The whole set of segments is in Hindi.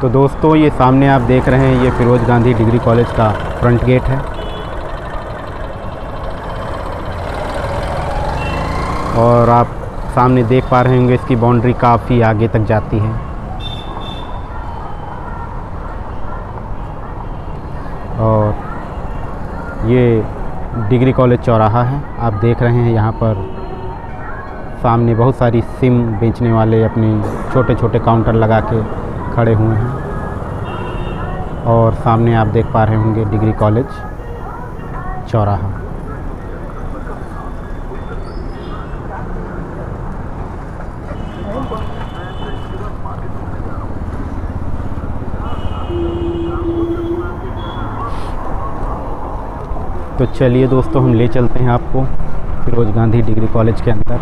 तो दोस्तों, ये सामने आप देख रहे हैं, ये फिरोज गांधी डिग्री कॉलेज का फ्रंट गेट है। और आप सामने देख पा रहे होंगे, इसकी बाउंड्री काफ़ी आगे तक जाती है। और ये डिग्री कॉलेज चौराहा है। आप देख रहे हैं, यहाँ पर सामने बहुत सारी सिम बेचने वाले अपने छोटे छोटे काउंटर लगा के खड़े हुए हैं। और सामने आप देख पा रहे होंगे डिग्री कॉलेज, चौराहा। तो चलिए दोस्तों, हम ले चलते हैं आपको फिरोज गांधी डिग्री कॉलेज के अंदर।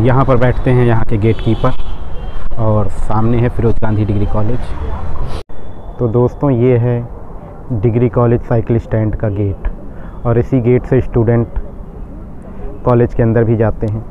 यहाँ पर बैठते हैं, यहाँ के गेट कीपर और सामने है फिरोज गांधी डिग्री कॉलेज। तो दोस्तों, ये है डिग्री कॉलेज साइकिल स्टैंड का गेट और इसी गेट से स्टूडेंट कॉलेज के अंदर भी जाते हैं।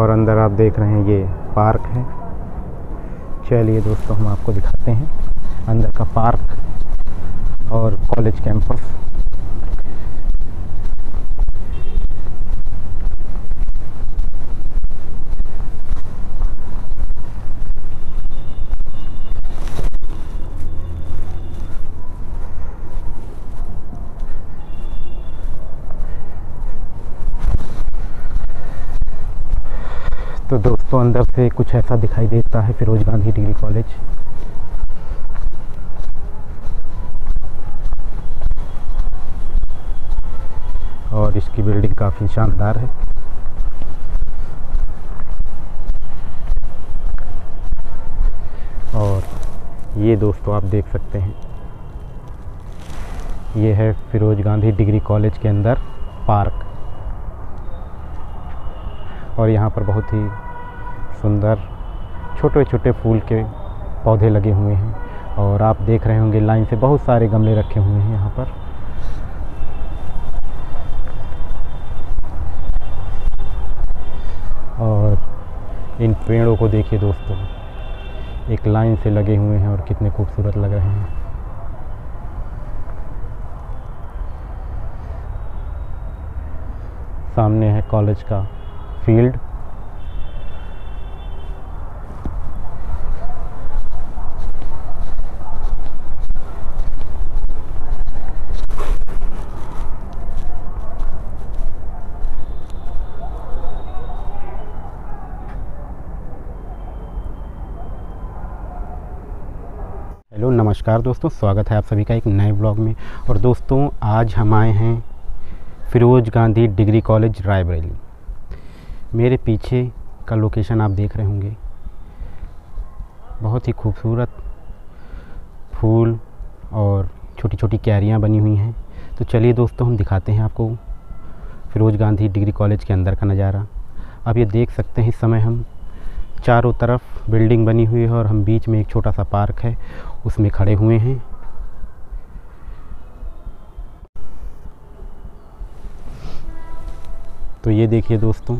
और अंदर आप देख रहे हैं ये पार्क है। चलिए दोस्तों, हम आपको दिखाते हैं। अंदर का पार्क और कॉलेज कैंपस। तो अंदर से कुछ ऐसा दिखाई देता है फिरोज गांधी डिग्री कॉलेज। और इसकी बिल्डिंग काफ़ी शानदार है। और ये दोस्तों आप देख सकते हैं। ये है फिरोज गांधी डिग्री कॉलेज के अंदर पार्क। और यहाँ पर बहुत ही सुंदर छोटे छोटे फूल के पौधे लगे हुए हैं और आप देख रहे होंगे लाइन से बहुत सारे गमले रखे हुए हैं यहाँ पर। और इन पेड़ों को देखिए दोस्तों, एक लाइन से लगे हुए हैं और कितने खूबसूरत लग रहे हैं। सामने है कॉलेज का फ़ील्ड। हेलो, नमस्कार दोस्तों, स्वागत है आप सभी का एक नए ब्लॉग में। और दोस्तों, आज हम आए हैं फिरोज गांधी डिग्री कॉलेज रायबरेली। मेरे पीछे का लोकेशन आप देख रहे होंगे। बहुत ही खूबसूरत फूल और छोटी छोटी क्यारियाँ बनी हुई हैं। तो चलिए दोस्तों, हम दिखाते हैं आपको फिरोज गांधी डिग्री कॉलेज के अंदर का नज़ारा। अब ये देख सकते हैं, इस समय हम चारों तरफ़ बिल्डिंग बनी हुई है और हम बीच में एक छोटा सा पार्क है, उसमें खड़े हुए हैं। तो ये देखिए दोस्तों,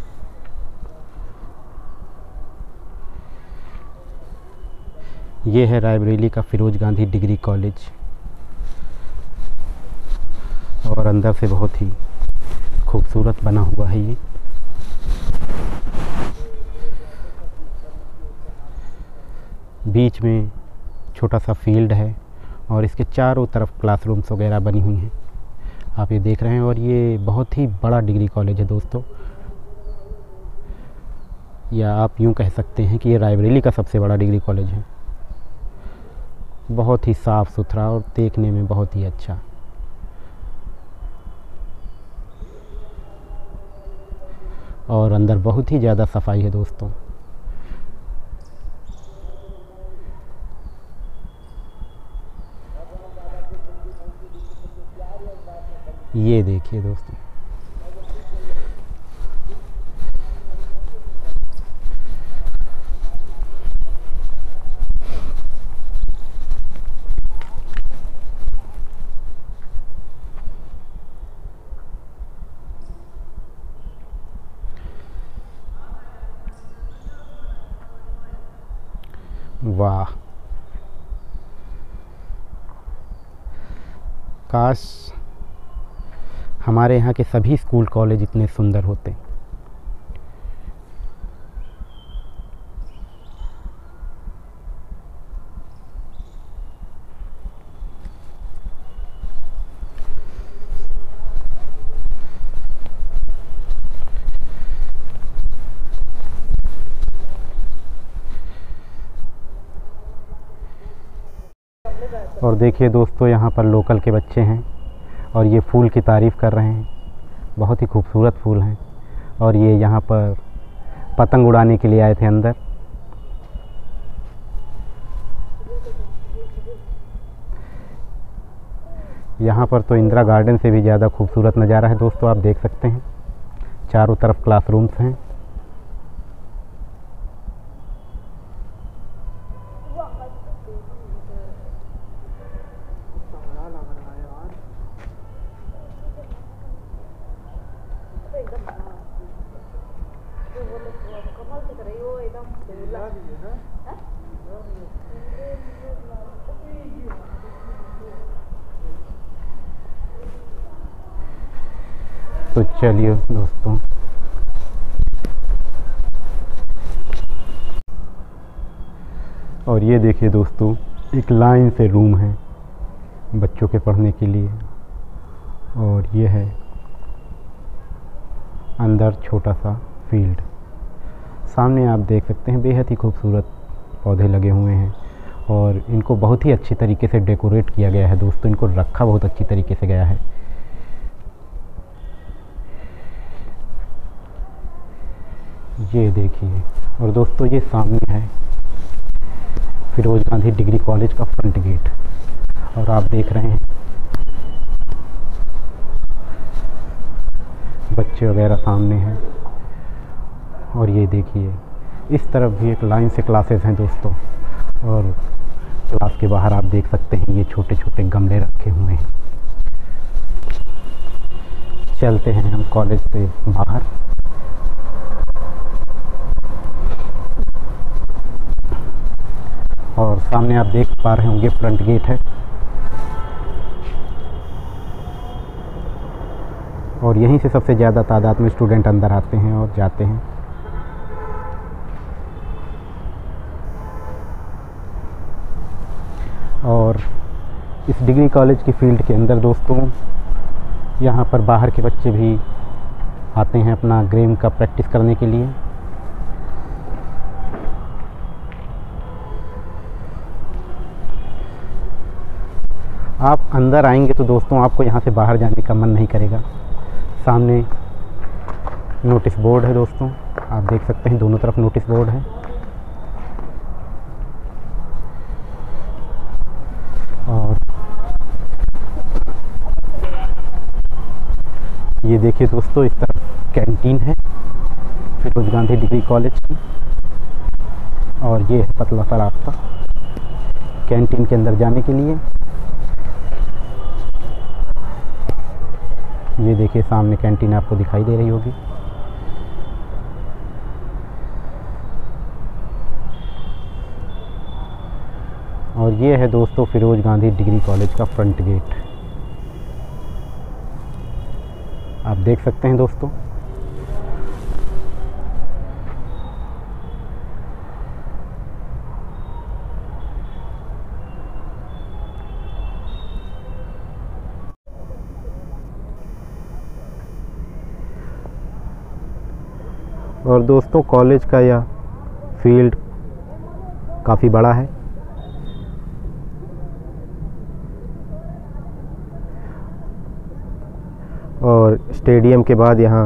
ये है रायबरेली का फिरोज गांधी डिग्री कॉलेज। और अंदर से बहुत ही खूबसूरत बना हुआ है ये। बीच में छोटा सा फ़ील्ड है और इसके चारों तरफ़ क्लासरूम्स वगैरह बनी हुई हैं। आप ये देख रहे हैं और ये बहुत ही बड़ा डिग्री कॉलेज है दोस्तों। या आप यूँ कह सकते हैं कि ये रायबरेली का सबसे बड़ा डिग्री कॉलेज है। बहुत ही साफ़ सुथरा और देखने में बहुत ही अच्छा। और अंदर बहुत ही ज़्यादा सफ़ाई है दोस्तों। ये देखिए दोस्तों। वाह। काश हमारे यहाँ के सभी स्कूल कॉलेज इतने सुंदर होते। और देखिए दोस्तों, यहाँ पर लोकल के बच्चे हैं। और ये फूल की तारीफ़ कर रहे हैं। बहुत ही खूबसूरत फूल हैं। और ये यहाँ पर पतंग उड़ाने के लिए आए थे अंदर। यहाँ पर तो इंदिरा गार्डन से भी ज़्यादा खूबसूरत नज़ारा है दोस्तों, आप देख सकते हैं। चारों तरफ़ क्लासरूम्स हैं। तो चलिए दोस्तों। और ये देखिए दोस्तों, एक लाइन से रूम है बच्चों के पढ़ने के लिए। और ये है अंदर छोटा सा फ़ील्ड। सामने आप देख सकते हैं, बेहद ही खूबसूरत पौधे लगे हुए हैं और इनको बहुत ही अच्छी तरीके से डेकोरेट किया गया है दोस्तों, इनको रखा बहुत अच्छी तरीके से गया है। ये देखिए, और दोस्तों ये सामने है फिरोज गांधी डिग्री कॉलेज का फ्रंट गेट, और आप देख रहे हैं बच्चे वगैरह सामने हैं। और ये देखिए, इस तरफ़ भी एक लाइन से क्लासेस हैं दोस्तों, और क्लास के बाहर आप देख सकते हैं ये छोटे छोटे गमले रखे हुए हैं। चलते हैं हम कॉलेज से बाहर। और सामने आप देख पा रहे होंगे फ्रंट गेट है। और यहीं से सबसे ज़्यादा तादाद में स्टूडेंट अंदर आते हैं और जाते हैं और इस डिग्री कॉलेज की फ़ील्ड के अंदर दोस्तों, यहाँ पर बाहर के बच्चे भी आते हैं अपना गेम का प्रैक्टिस करने के लिए। आप अंदर आएँगे तो दोस्तों आपको यहाँ से बाहर जाने का मन नहीं करेगा। सामने नोटिस बोर्ड है दोस्तों, आप देख सकते हैं दोनों तरफ़ नोटिस बोर्ड है। ये देखिए दोस्तों, इस तरफ़ कैंटीन है। फिरोज गांधी डिग्री कॉलेज की। और ये है पतला सा रास्ता कैंटीन के अंदर जाने के लिए। ये देखिए, सामने कैंटीन आपको दिखाई दे रही होगी। और ये है दोस्तों, फिरोज गांधी डिग्री कॉलेज का फ्रंट गेट आप देख सकते हैं दोस्तों। और दोस्तों कॉलेज का यह फ़ील्ड काफ़ी बड़ा है। और स्टेडियम के बाद यहाँ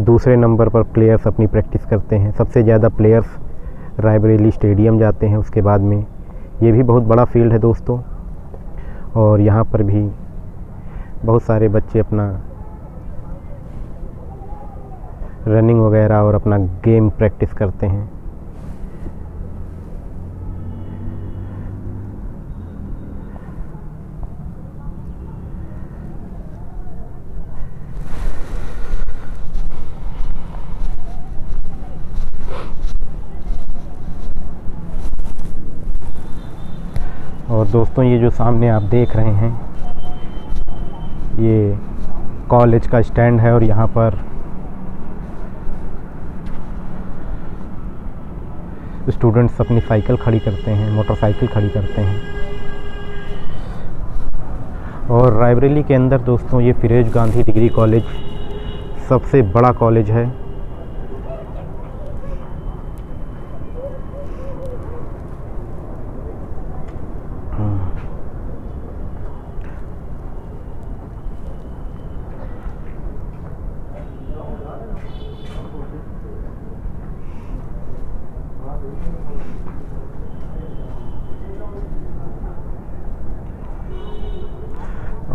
दूसरे नंबर पर प्लेयर्स अपनी प्रैक्टिस करते हैं। सबसे ज़्यादा प्लेयर्स रायबरेली स्टेडियम जाते हैं उसके बाद में। ये भी बहुत बड़ा फ़ील्ड है दोस्तों। और यहाँ पर भी बहुत सारे बच्चे अपना रनिंग वगैरह और अपना गेम प्रैक्टिस करते हैं और दोस्तों, ये जो सामने आप देख रहे हैं, ये कॉलेज का स्टैंड है और यहाँ पर स्टूडेंट्स अपनी साइकिल खड़ी करते हैं, मोटरसाइकिल खड़ी करते हैं। और रायबरेली के अंदर दोस्तों, ये फिरोज गांधी डिग्री कॉलेज सबसे बड़ा कॉलेज है।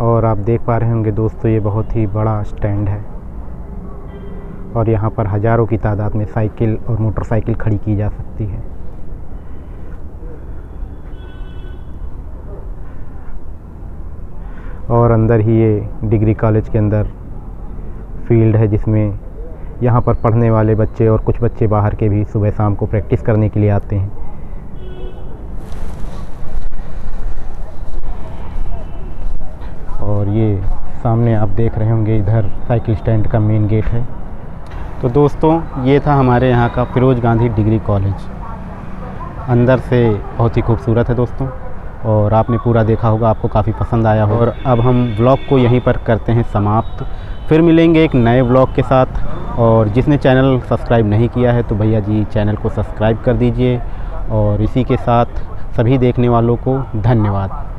और आप देख पा रहे होंगे दोस्तों, ये बहुत ही बड़ा स्टैंड है। और यहाँ पर हज़ारों की तादाद में साइकिल और मोटरसाइकिल खड़ी की जा सकती है। और अंदर ही ये डिग्री कॉलेज के अंदर फ़ील्ड है जिसमें यहाँ पर पढ़ने वाले बच्चे और कुछ बच्चे बाहर के भी सुबह शाम को प्रैक्टिस करने के लिए आते हैं। और ये सामने आप देख रहे होंगे, इधर साइकिल स्टैंड का मेन गेट है। तो दोस्तों, ये था हमारे यहाँ का फिरोज गांधी डिग्री कॉलेज। अंदर से बहुत ही खूबसूरत है दोस्तों। और आपने पूरा देखा होगा, आपको काफ़ी पसंद आया हो और अब हम व्लॉग को यहीं पर करते हैं समाप्त। फिर मिलेंगे एक नए व्लॉग के साथ। और जिसने चैनल सब्सक्राइब नहीं किया है तो भैया जी चैनल को सब्सक्राइब कर दीजिए। और इसी के साथ सभी देखने वालों को धन्यवाद।